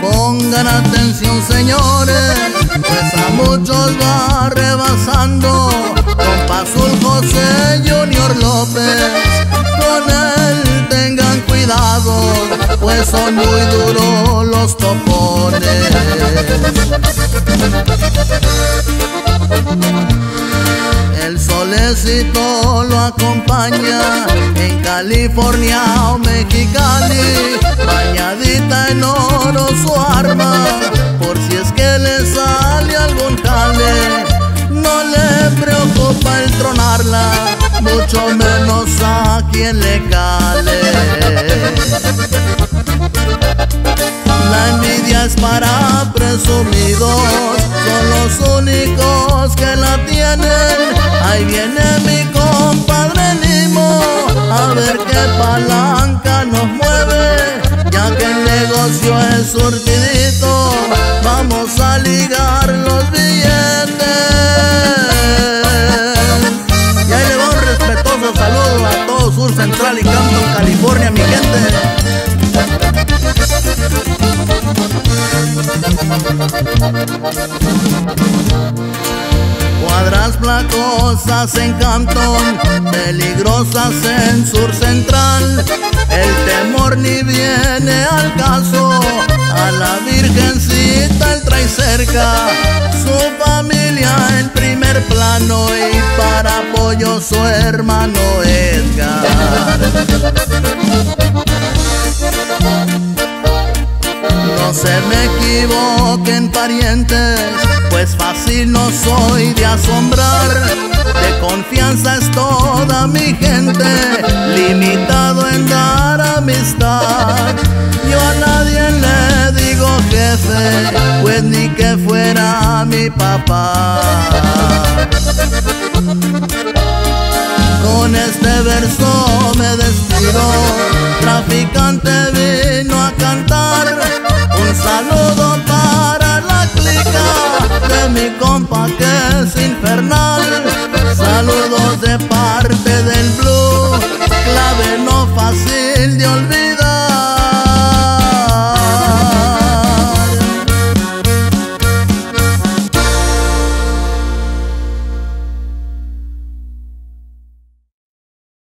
Pongan atención señores, pues a muchos va rebasando. Con Pazul José Junior López, con él tengan cuidado, pues son muy duros los topones. Solecito lo acompaña en California o Mexicali, bañadita en oro su arma, por si es que le sale algún jale, no le preocupa el tronarla, mucho menos a quien le cale. La envidia es para presumidos, son los únicos que la tienen. Ahí viene mi compadre Limo, a ver qué palanca nos mueve, ya que el negocio es surtidito, vamos a ligar los billetes. Y ahí le va un respetuoso saludo a todo Sur Central y Campton, California, mi gente. Placosas en Cantón, peligrosas en Sur Central. El temor ni viene al caso, a la Virgencita él trae cerca. Su familia en primer plano y para apoyo su hermano Edgar. Se me equivoquen parientes, pues fácil no soy de asombrar. De confianza es toda mi gente, limitado en dar amistad. Yo a nadie le digo jefe, pues ni que fuera mi papá. Con este verso me despido, traficante de par.